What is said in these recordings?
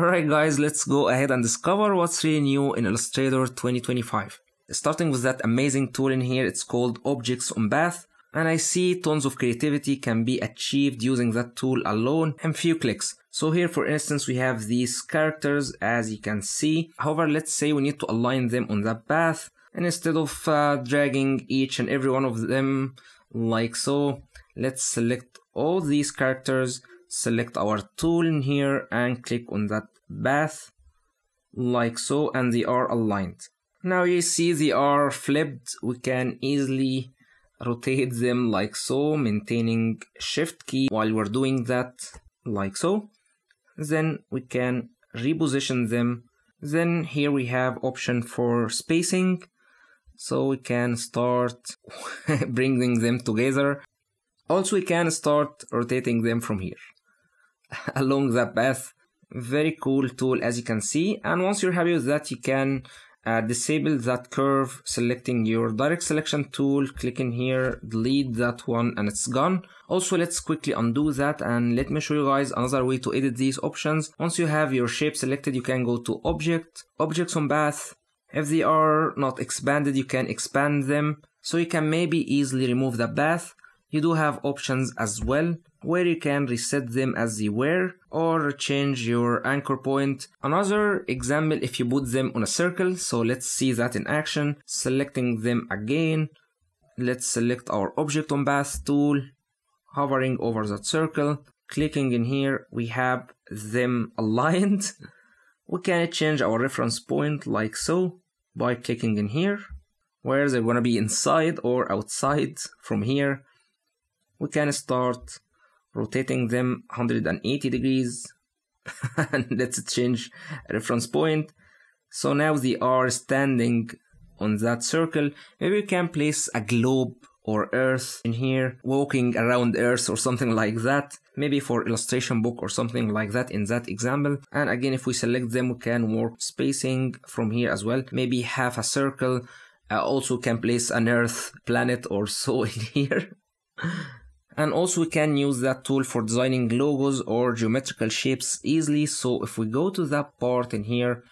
Alright guys, let's go ahead and discover what's really new in Illustrator 2025. Starting with that amazing tool in here, it's called Objects on Path. And I see tons of creativity can be achieved using that tool alone and few clicks. So here for instance we have these characters as you can see. However, let's say we need to align them on that path. And instead of uh, dragging each and every one of them like so, let's select all these characters, select our tool in here and click on that path like so and they are aligned. Now you see they are flipped. We can easily rotate them like so, maintaining shift key while we're doing that like so. Then we can reposition them. Then here we have option for spacing. So we can start bringing them together. Also we can start rotating them from here along the path. Very cool tool as you can see. And once you're happy with that, you can uh, disable that curve selecting your direct selection tool clicking here delete that one and it's gone. Also let's quickly undo that and let me show you guys another way to edit these options. Once you have your shape selected you can go to object objects on path if they are not expanded you can expand them. So you can maybe easily remove the path you do have options as well where you can reset them as they were or change your anchor point. Another example if you put them on a circle, so let's see that in action. Selecting them again, let's select our object on path tool, hovering over that circle, clicking in here, we have them aligned. we can change our reference point like so by clicking in here, where they're gonna be inside or outside from here. We can start rotating them 180 degrees. And let's change reference point. So now they are standing on that circle. Maybe we can place a globe or earth in here walking around earth or something like that. Maybe for illustration book or something like that in that example. And again if we select them we can work spacing from here as well. Maybe half a circle. Uh, also can place an earth planet or so in here and also we can use that tool for designing logos or geometrical shapes easily so if we go to that part in here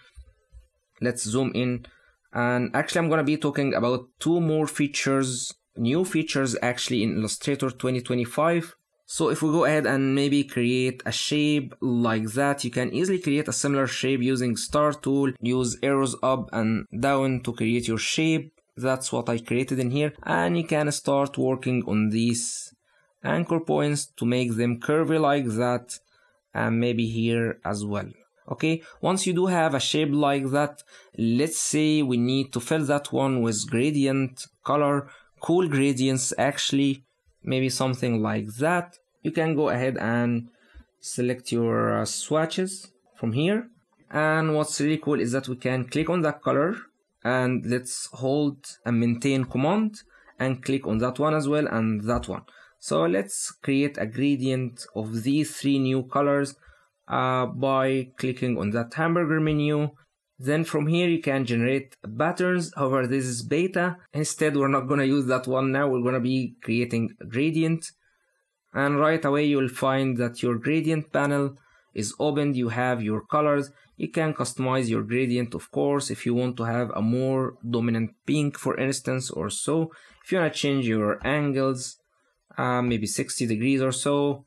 let's zoom in and actually I'm gonna be talking about two more features new features actually in Illustrator 2025 so if we go ahead and maybe create a shape like that, you can easily create a similar shape using star tool, use arrows up and down to create your shape. That's what I created in here. And you can start working on these anchor points to make them curvy like that and maybe here as well. Okay once you do have a shape like that let's say we need to fill that one with gradient color cool gradients actually maybe something like that. You can go ahead and select your uh, swatches from here. And what's really cool is that we can click on that color and let's hold and maintain command and click on that one as well and that one so let's create a gradient of these three new colors uh, by clicking on that hamburger menu. Then from here you can generate patterns. However, this is beta. Instead, we're not gonna use that one now. We're gonna be creating a gradient. And right away you'll find that your gradient panel is opened. You have your colors. You can customize your gradient, of course, if you want to have a more dominant pink, for instance, or so. If you wanna change your angles, uh, maybe 60 degrees or so.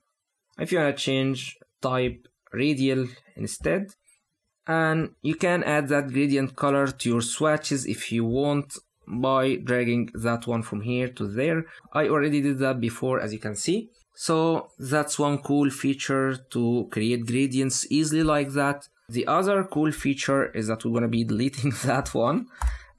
If you want to change type radial instead and you can add that gradient color to your swatches if you want by dragging that one from here to there. I already did that before as you can see. So that's one cool feature to create gradients easily like that. The other cool feature is that we're going to be deleting that one.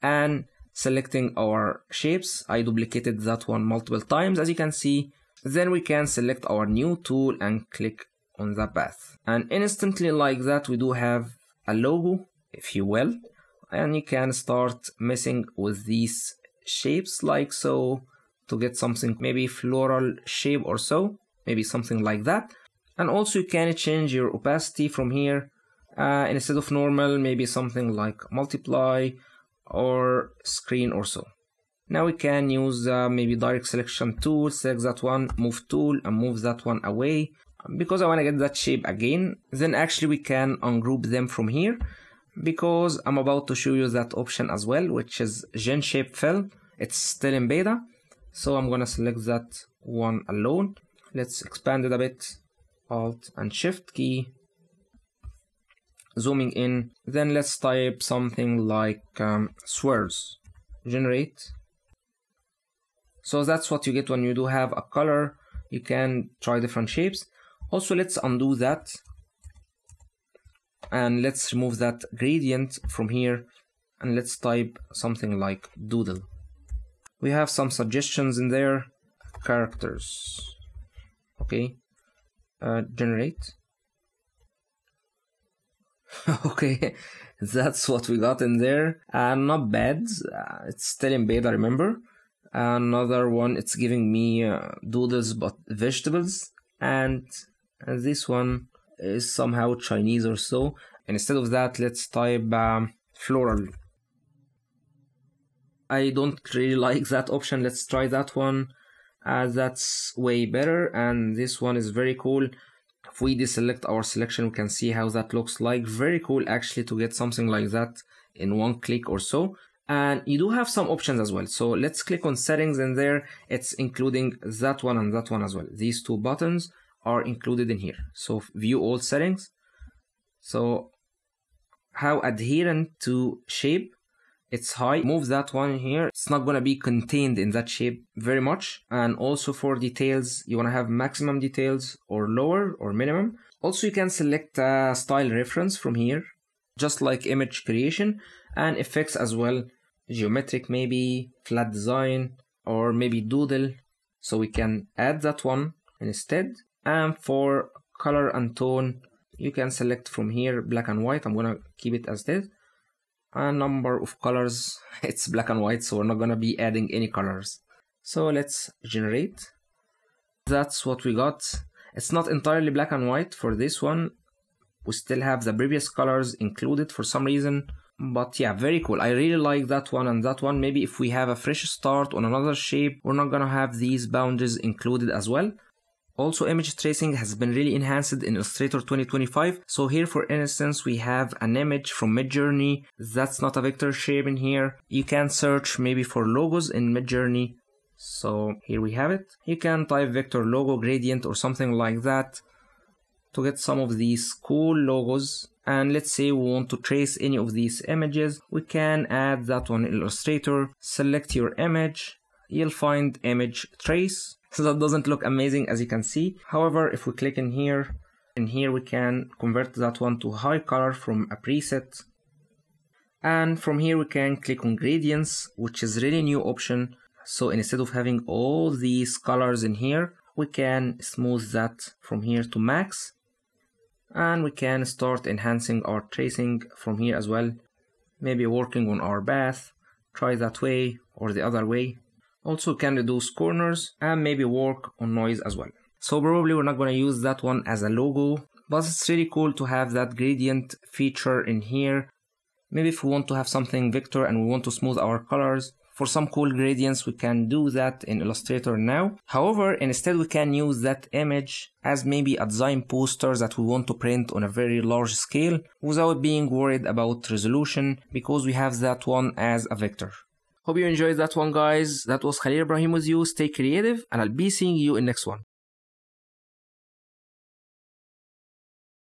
And selecting our shapes. I duplicated that one multiple times as you can see. Then we can select our new tool and click on the path. And instantly like that we do have a logo, if you will. And you can start messing with these shapes like so to get something maybe floral shape or so. Maybe something like that. And also you can change your opacity from here. Uh, instead of normal, maybe something like multiply or screen or so. Now we can use uh, maybe direct selection tool, select that one, move tool and move that one away. because I want to get that shape again, then actually we can ungroup them from here because I'm about to show you that option as well, which is Gen Shape Fill. It's still in beta. So I'm gonna select that one alone. Let's expand it a bit. Alt and Shift key. Zooming in. Then let's type something like um, swirls. Generate. So that's what you get when you do have a color. You can try different shapes. Also, let's undo that. And let's remove that gradient from here. And let's type something like doodle. We have some suggestions in there. Characters. Okay. Uh, generate. okay, that's what we got in there. Uh, not bad. Uh, it's still in beta, remember? Another one, it's giving me uh, doodles but vegetables. And this one is somehow Chinese or so. And instead of that, let's type um, floral. I don't really like that option. Let's try that one. Uh, that's way better. And this one is very cool. If we deselect our selection, we can see how that looks like. Very cool actually to get something like that in one click or so. And you do have some options as well. So let's click on settings and there. It's including that one and that one as well. These two buttons are included in here. So view all settings. So how adherent to shape it's high. Move that one here. It's not going to be contained in that shape very much. And also for details you want to have maximum details or lower or minimum. Also you can select a style reference from here just like image creation and effects as well. Geometric maybe flat design or maybe doodle. So we can add that one instead. And for color and tone you can select from here black and white. I'm gonna keep it as this a number of colors. It's black and white so we're not gonna be adding any colors. So let's generate. That's what we got. It's not entirely black and white for this one. We still have the previous colors included for some reason but yeah very cool. I really like that one and that one. Maybe if we have a fresh start on another shape we're not gonna have these boundaries included as well also image tracing has been really enhanced in Illustrator 2025. So here for instance we have an image from Midjourney. That's not a vector shape in here. You can search maybe for logos in Midjourney. So here we have it. You can type vector logo gradient or something like that to get some of these cool logos and let's say we want to trace any of these images we can add that one in illustrator select your image you'll find image trace so that doesn't look amazing as you can see. However, if we click in here, in here we can convert that one to high color from a preset. And from here we can click on gradients, which is really new option. So instead of having all these colors in here, we can smooth that from here to max. And we can start enhancing our tracing from here as well. Maybe working on our path, try that way or the other way also can reduce corners and maybe work on noise as well. So probably we're not going to use that one as a logo, but it's really cool to have that gradient feature in here. Maybe if we want to have something vector and we want to smooth our colors, for some cool gradients we can do that in Illustrator now. However, instead we can use that image as maybe a design poster that we want to print on a very large scale without being worried about resolution because we have that one as a vector. Hope you enjoyed that one, guys. That was Khalil Ibrahim with you. Stay creative, and I'll be seeing you in next one.